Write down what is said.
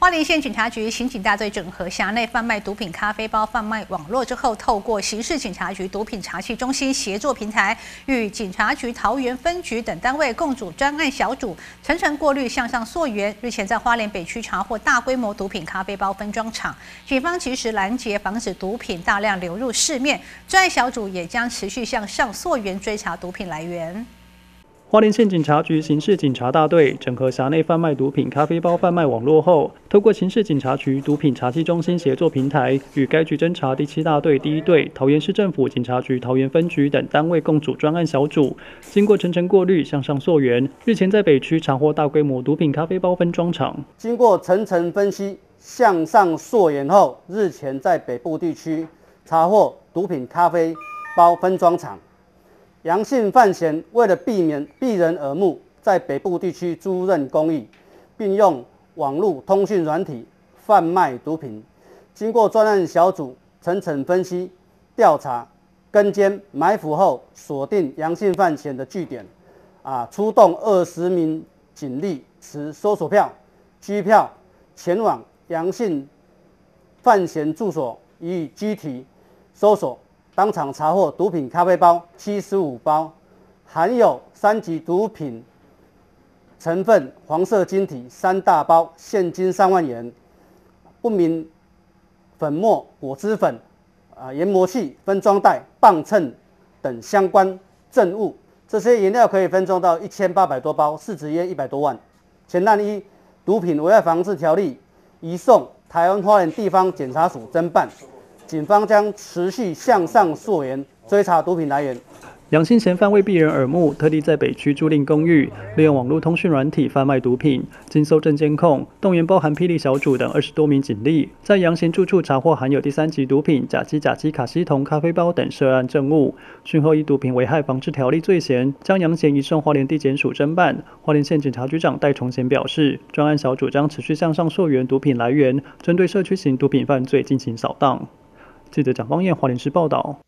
花莲县警察局刑警大队整合辖内贩卖毒品咖啡包贩卖网络之后，透过刑事警察局毒品查缉中心协作平台，与警察局桃园分局等单位共组专案小组，层层过滤向上溯源。日前在花莲北区查获大规模毒品咖啡包分装厂，警方及时拦截，防止毒品大量流入市面。专案小组也将持续向上溯源追查毒品来源。花莲县警察局刑事警察大队整合辖内贩卖毒品咖啡包贩卖网络后，透过刑事警察局毒品查缉中心协作平台，与该局侦查第七大队第一队、桃园市政府警察局桃园分局等单位共组专案小组，经过层层过滤，向上溯源。日前在北区查获大规模毒品咖啡包分装厂，经过层层分析，向上溯源后，日前在北部地区查获毒品咖啡包分装厂。杨姓犯嫌为了避免避人耳目，在北部地区租赁公寓，并用网络通讯软体贩卖毒品。经过专案小组层层分析、调查、跟监、埋伏后，锁定杨姓犯嫌的据点，啊，出动二十名警力持搜索票、机票前往杨姓犯嫌住所予以具体搜索。当场查获毒品咖啡包七十五包，含有三级毒品成分黄色晶体三大包，现金三万元，不明粉末、果汁粉、啊研磨器、分装袋、磅秤等相关证物。这些原料可以分装到一千八百多包，市值约一百多万。前案一毒品危害防治条例移送台湾花莲地方检察署侦办。警方将持续向上溯源，追查毒品来源。杨姓嫌犯为避人耳目，特地在北区租赁公寓，利用网络通讯软体贩卖毒品。经搜证监控，动员包含霹雳小组等二十多名警力，在杨嫌住处查获含有第三级毒品甲基、甲基卡西酮咖啡包等涉案证物。讯后以毒品危害防治条例罪嫌，将杨嫌移送花莲地检署侦办。花莲县警察局长戴崇贤表示，专案小组将持续向上溯源毒品来源，针对社区型毒品犯罪进行扫荡。记者蒋方燕华联市报道。